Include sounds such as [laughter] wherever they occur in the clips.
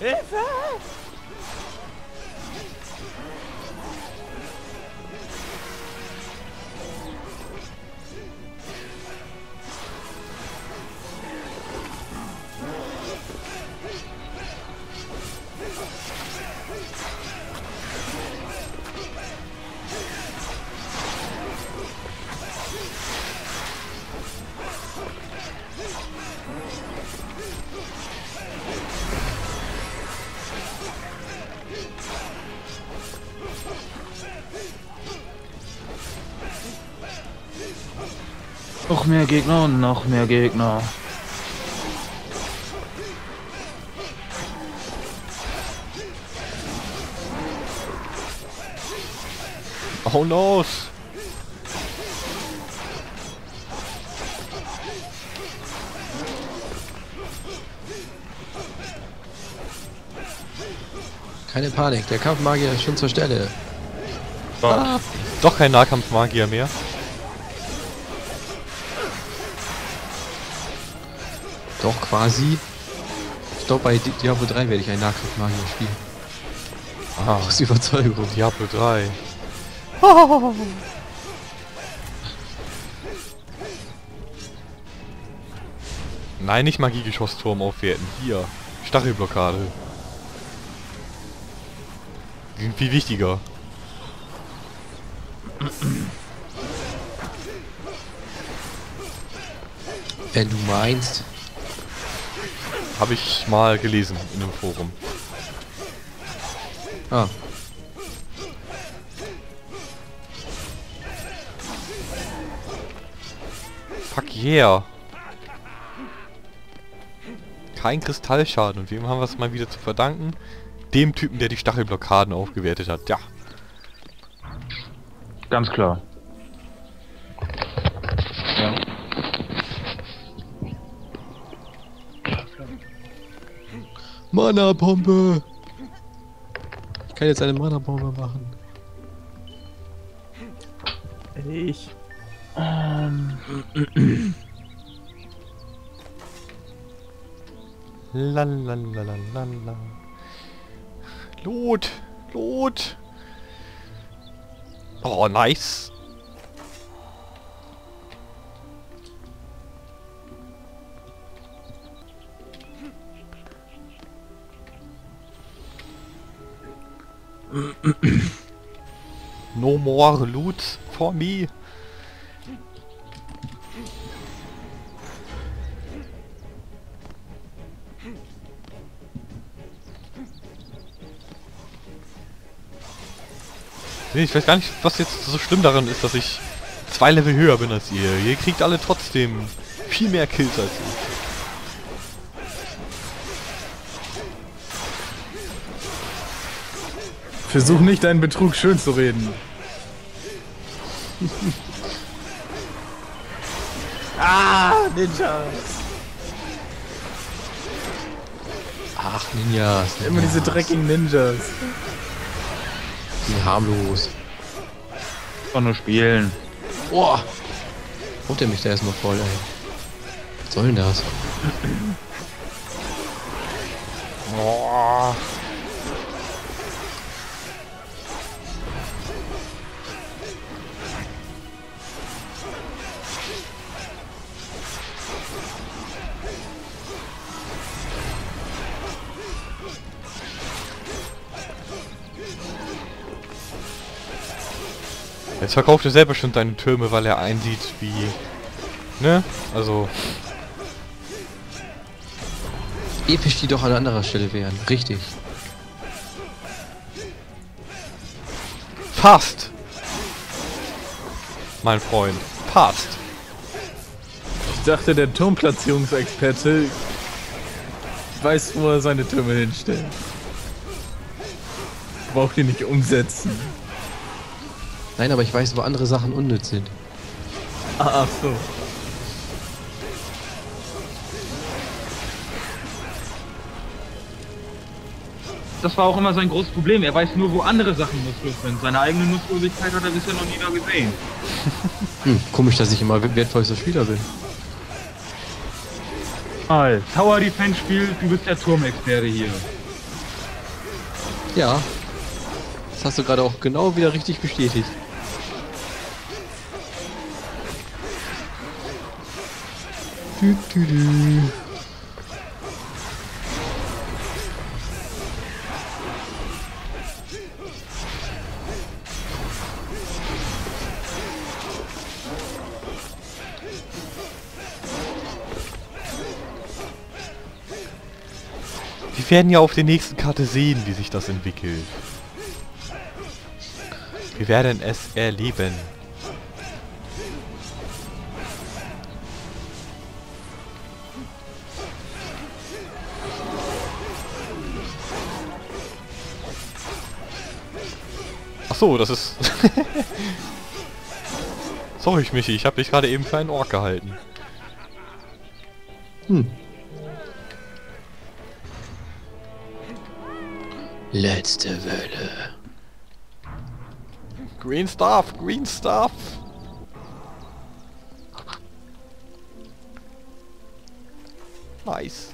If I... Noch mehr Gegner und noch mehr Gegner. Oh no! Keine Panik, der Kampfmagier ist schon zur Stelle. Ah, doch kein Nahkampfmagier mehr. Doch quasi. Ich glaube bei Di- Diablo 3 werde ich einen Nahkampfmagier spielen. Ah, [laughs] Aus Überzeugung. Diablo 3. [laughs] Nein, nicht Magiegeschossturm aufwerten. Hier. Stachelblockade. Die sind viel wichtiger. Wenn du meinst. Habe ich mal gelesen in einem Forum. Ah, Fuck yeah. Kein Kristallschaden. Und wem haben wir es mal wieder zu verdanken? Dem Typen, der die Stachelblockaden aufgewertet hat. Ja. Ganz klar. Mana-Bombe! Ich kann jetzt eine Mana-Bombe machen. Ich. Ähm, Lalalala. Lot! Lot! Oh, nice! No more loot for me! Nee, ich weiß gar nicht, was jetzt so schlimm daran ist, dass ich zwei Level höher bin als ihr. Ihr kriegt alle trotzdem viel mehr Kills als ich. Versuch nicht deinen Betrug schön zu reden. [laughs] ah, Ninjas. Ach, Ninjas. Immer diese Ninjas. dreckigen Ninjas. Die sind harmlos. kann nur spielen. Boah! Haut der mich da erstmal voll, ey. Was soll denn das? Boah. Jetzt verkauft er selber schon seine Türme, weil er einsieht, wie... Ne? Also... Episch die doch an anderer Stelle wären. Richtig. Fast! Mein Freund. Passt. Ich dachte, der Turmplatzierungsexperte weiß, wo er seine Türme hinstellt. Braucht die nicht umsetzen. Nein, aber ich weiß, wo andere Sachen unnütz sind. Ah, ach so. Das war auch immer sein großes Problem. Er weiß nur, wo andere Sachen nutzlos sind. Seine eigene Nutzlosigkeit hat er bisher noch nie da gesehen. [laughs] Hm, komisch, dass ich immer wertvollster Spieler bin. Mal, Tower Defense spielt, du bist der Turmexperte hier. Ja. Das hast du gerade auch genau wieder richtig bestätigt. Dü, dü, dü. Wir werden ja auf der nächsten Karte sehen, wie sich das entwickelt. Wir werden es erleben. So, das ist... [laughs] Sorry, Michi, ich habe dich gerade eben für einen Ork gehalten. Hm. Letzte Welle. Green Stuff, Green Stuff. Nice.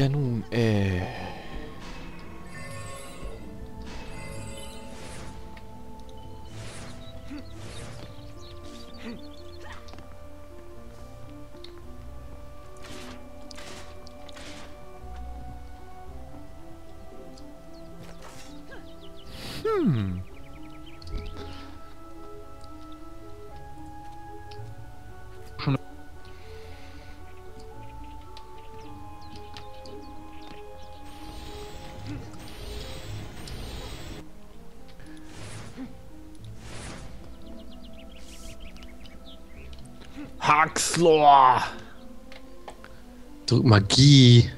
Ja nun, Haxlor! Drück Magie.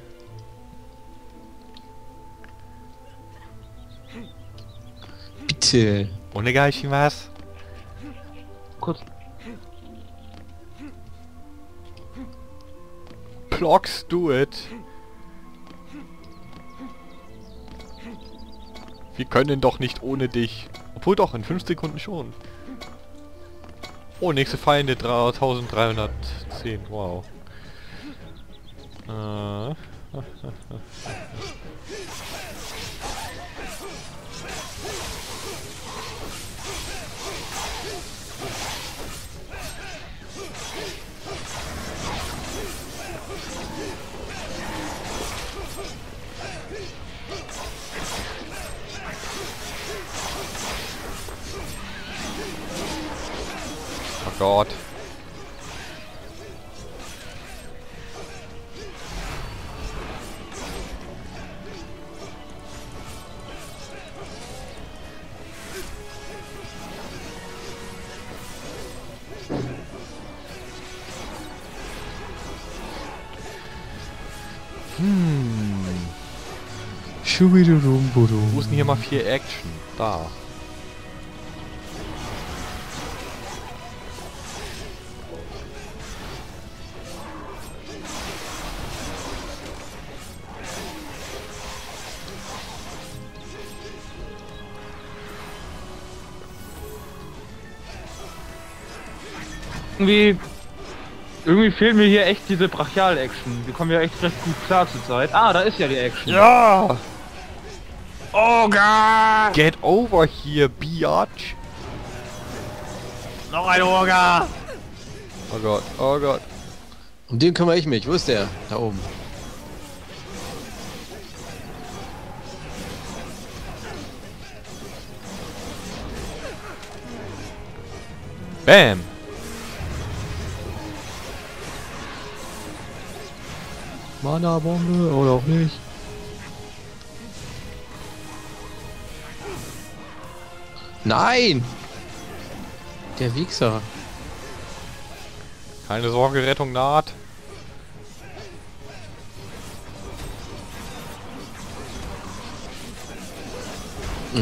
Bitte. Ohne was? Kurz. Blocks, do it. Wir können doch nicht ohne dich. Obwohl doch, in 5 Sekunden schon. Oh, nächste Feinde 3310. Wow. Äh. Gott. Hm. Wo ist denn hier mal viel Action? Da. Irgendwie. Irgendwie fehlt mir hier echt diese Brachial-Action. Wir kommen ja echt recht gut klar zur Zeit. Ah, da ist ja die Action. Ja! Oh Gott! Get over here, biatch! Noch ein Orga! Oh Gott, oh Gott. Um den kümmere ich mich. Wo ist der? Da oben. Bam! Mana-Bombe oder auch nicht. Nein! Der Wichser. Keine Sorge, Rettung naht.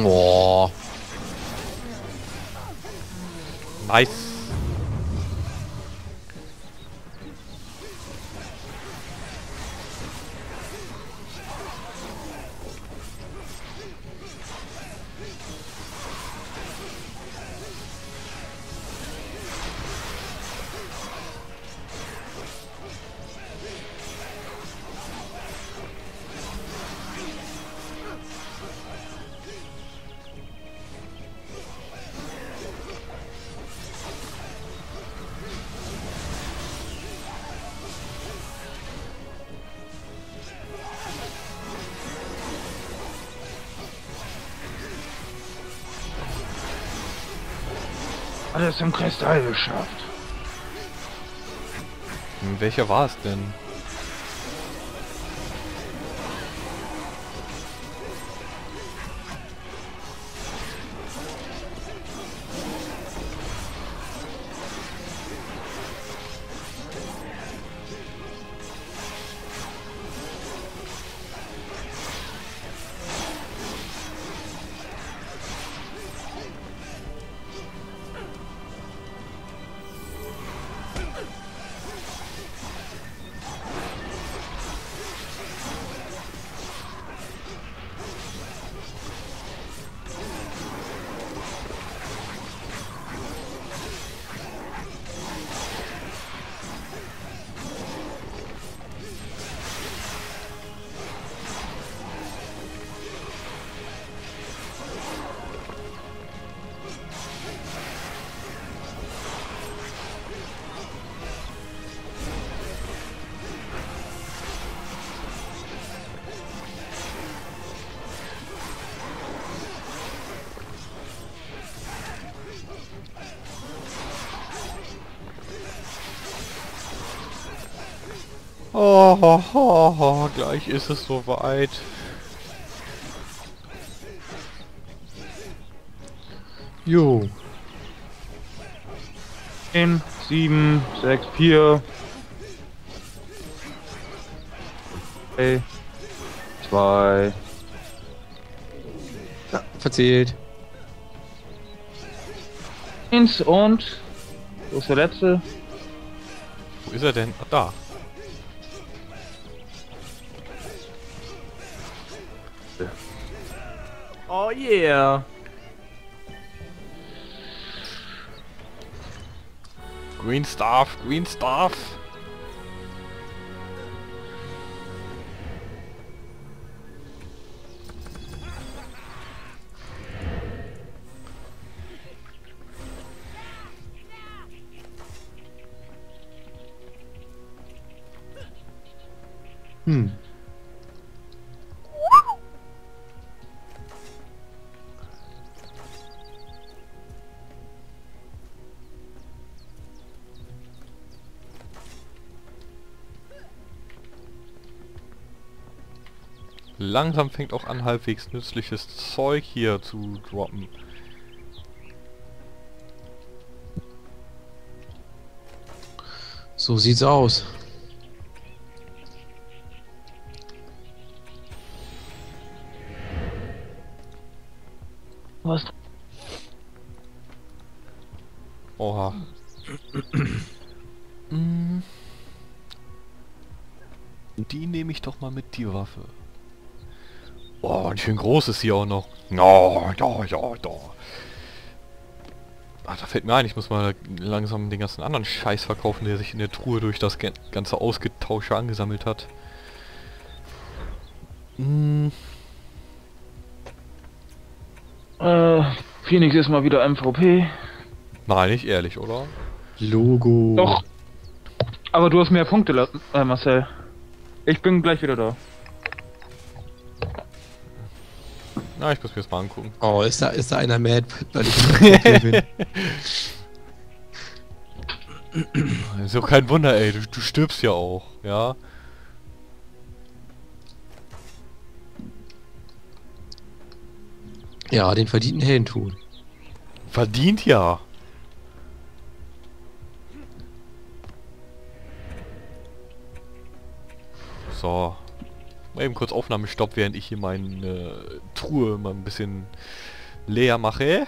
Oh. Nice. Alles im Kristall geschafft. Hm, Welcher war es denn? Oh, oh, oh, oh, gleich ist es soweit. Jo. 10, 7, 6, 4. 3, 2, Ja, verzählt. 1 und... Wo ist der letzte? Wo ist er denn? Ach, da. Oh yeah. Green Staff, Green Staff. Hm. Langsam fängt auch an, halbwegs nützliches Zeug hier zu droppen. So sieht's aus. Was? Oha. Die nehme ich doch mal mit, die Waffe. Oh, ein schön großes hier auch noch. Ja, ja, ja, ja. Ach, da fällt mir ein, ich muss mal langsam den ganzen anderen Scheiß verkaufen, der sich in der Truhe durch das ganze Ausgetausche angesammelt hat. Mm. Äh, Phoenix ist mal wieder MVP. Nein, nicht ehrlich, oder? Logo. Doch. Aber du hast mehr Punkte, äh, Marcel. Ich bin gleich wieder da. Na, ich muss mir das mal angucken. Oh, ist da, ist da einer mad, weil ich [laughs] bin? Ist doch kein Wunder, ey, du, du stirbst ja auch, ja? Ja, den verdienten Helden tun. Verdient ja. So. Mal eben kurz Aufnahmestopp, während ich hier meine Truhe mal ein bisschen leer mache.